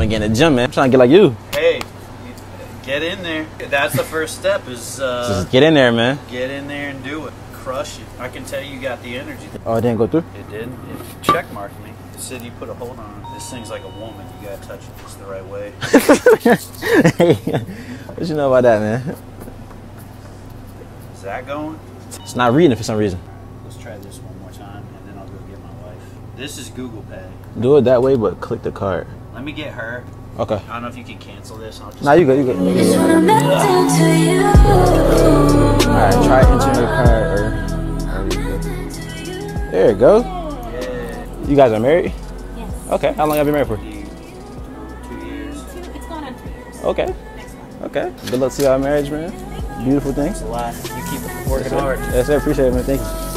want to get in the gym, man. I'm trying to get like you. Hey, get in there. That's the first step. Is uh, Just get in there, man. get in there and do it. Crush it. I can tell you got the energy. Oh, it didn't go through? It did. It check marked me. It said you put a hold on it. This thing's like a woman. You gotta touch it just the right way. what you know about that, man? Is that going? It's not reading it for some reason. Let's try this one more time, and then I'll go get my wife. This is Google Pay. Do it that way, but click the card. Let me get her. Okay. I don't know if you can cancel this. I'll just. Nah, you good, you good. You good. Wanna melt into you. Alright, try entering your card or. There you go. Yeah. You guys are married? Yes. Okay. How long have you been married for? Two years. It's going on three years. Okay. Okay. Good luck to y'all marriage, man. Beautiful thing. It's a lot. You keep working hard. Yes, sir. Appreciate it, man. Thank you.